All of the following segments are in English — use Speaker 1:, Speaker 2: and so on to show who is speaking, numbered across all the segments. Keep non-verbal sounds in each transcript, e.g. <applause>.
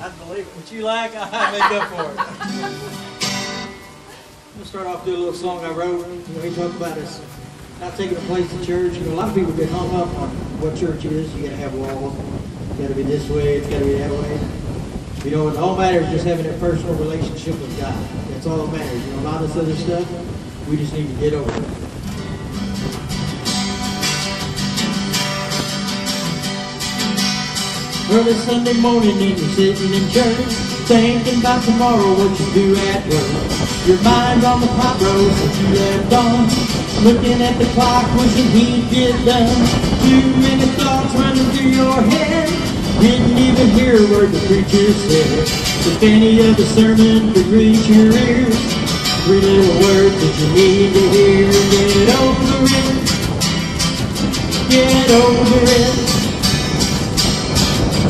Speaker 1: I believe it. What you like, I make up for it. I'm gonna start off with a little song I wrote. You know, he talked about us not taking a place in church. You know, a lot of people get hung up on what church is. You gotta have walls. It's gotta be this way. It's gotta be that way. You know, it all matters just having a personal relationship with God. That's all that matters. You know, a lot of this other stuff, we just need to get over it. Early Sunday morning and you're sitting in church Thinking about tomorrow, what you do at work. Your mind's on the pot roast that you left on Looking at the clock, wishing he'd get done? Too many thoughts running through your head. Didn't even hear a word the preacher said. If any of the sermon could reach your ears Three little words that you need to hear. Get over it. Get over it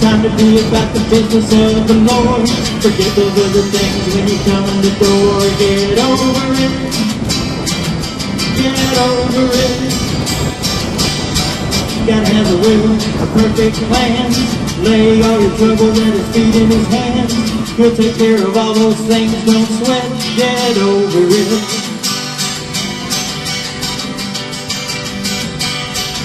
Speaker 1: Time to be about the business of the Lord. Forget those other things when you come in the door. Get over it. Get over it. You Gotta have a will, a perfect plan. Lay all your troubles at his feet in his hands. He'll take care of all those things, don't sweat. Get over it.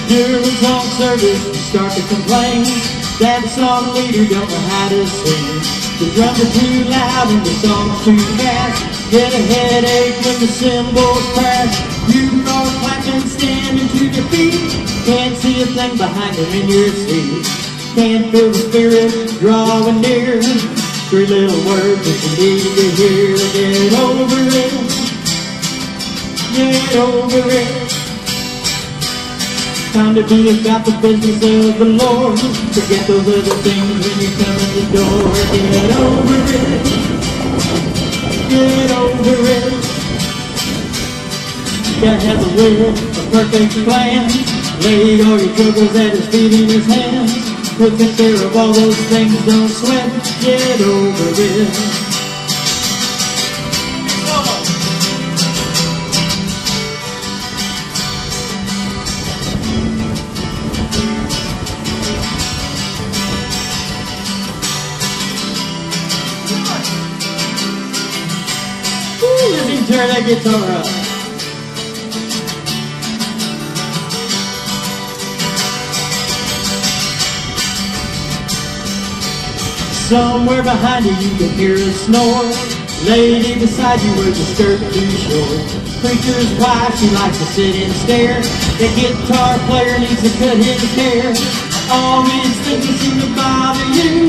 Speaker 1: During song service, start to complain that song leader don't know how to sing. The drums are too loud and the song's too fast. Get a headache when the cymbals crash. You are clapping, standing to your feet. Can't see a thing behind them in your seat. Can't feel the spirit drawing near. Three little words that you need to hear. Get over it. Get over it. Time to be about the business of the Lord. Forget those other things when you come in the door. Get over it. Get over it. God has a will, a perfect plan. Lay all your troubles at his feet in his hands. He'll take care of all those things, don't sweat. Get over it. Turn that guitar up. Somewhere behind you, you can hear a snore. Lady beside you wears a skirt too short. Preacher's wife, she likes to sit and stare. The guitar player needs to cut his hair. All these things seem to bother you.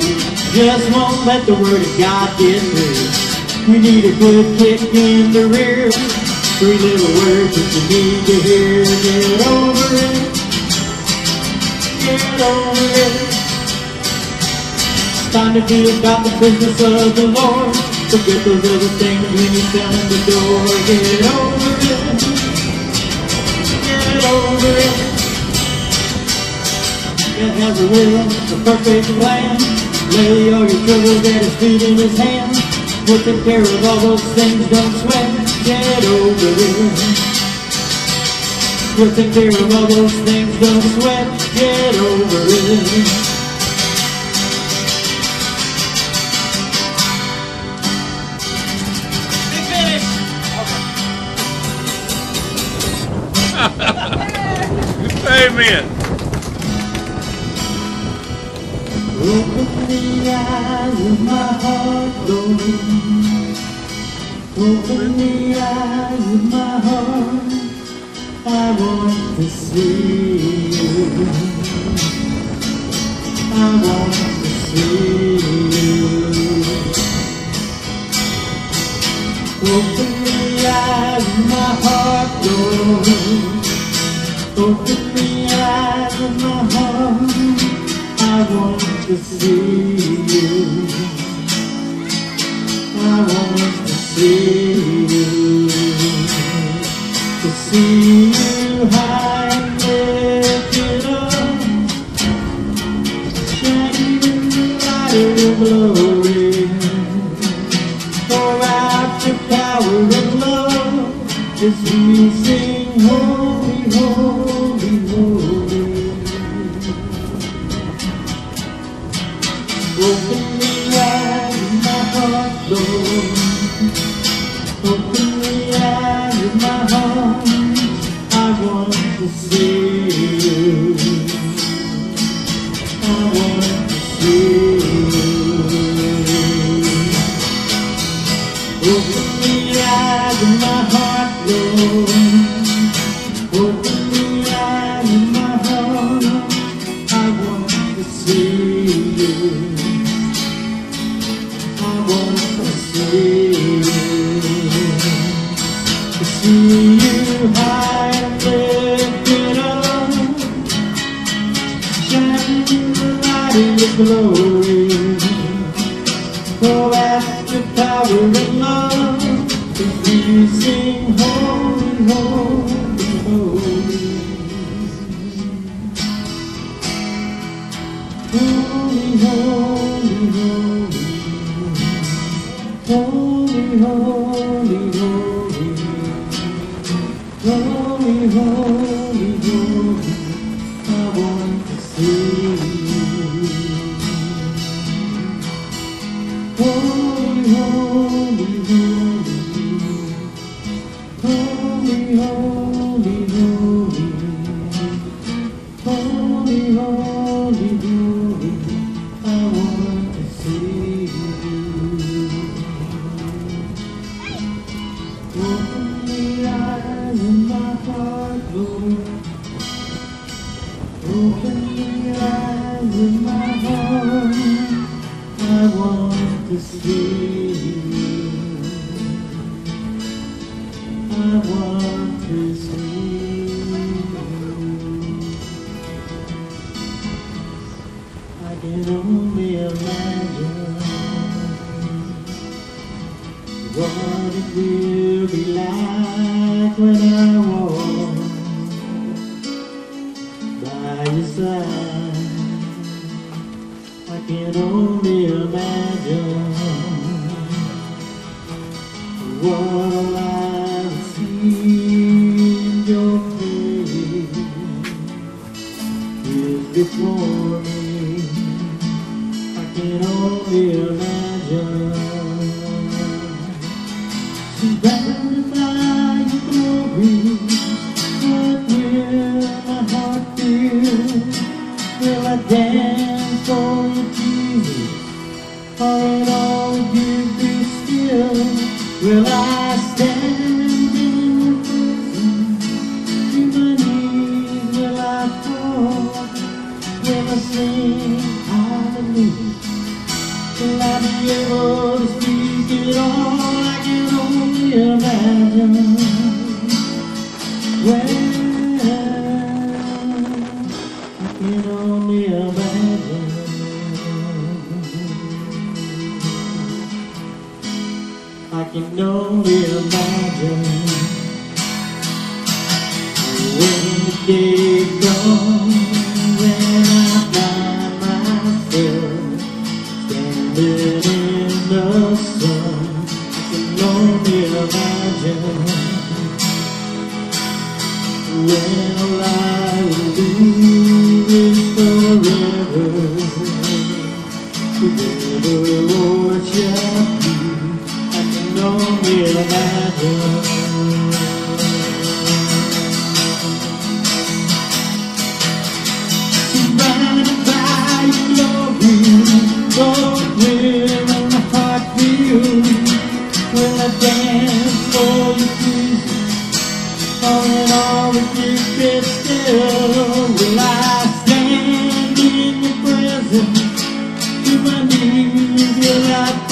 Speaker 1: Just won't let the word of God get through. You need a good kick in the rear. Three little words that you need to hear. Get over it. Get over it. Time to be about the business of the Lord. Forget those other things when you in the door. Get over it. Get over it. God has a will, a perfect plan. Lay all your troubles at his feet in his hands. He'll take care of all those things, don't sweat. Get over it. He'll take care of all those things, don't sweat. Get over it. <laughs>
Speaker 2: Amen.
Speaker 1: Open the eyes of my heart, Lord. Open the eyes of my heart. I want to see you. I want to see you. I want to see you. To see you high and lifted up. Shining in the light of your glory. The of glory. Pour out your power and love we sing holy, holy, holy. Holy, holy, holy. Holy, holy, Holy, holy, holy. Holy, holy, holy. Holy. I want to see you. Open the eyes of my heart, Lord. Open the eyes of my to see you. I want to see you. I can only imagine what it will be like when I walk by your side. I can only what I your face before me. I can only imagine. By your what will my heart feel? Will I dance for you, Jesus? Or in all you? Will I stand in presence? To my knees will I fall? Will I sing? Will I be able to speak it all? I can only imagine. Sun, I will be forever, forever worship you. I can only imagine. Lord, where will my heart feel? Will I dance for you, Jesus? All in all, we still. Will I stand in your presence? To my knees will I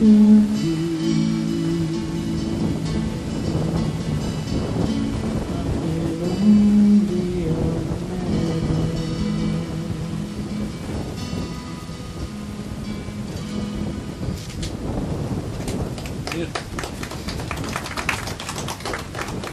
Speaker 2: Mm.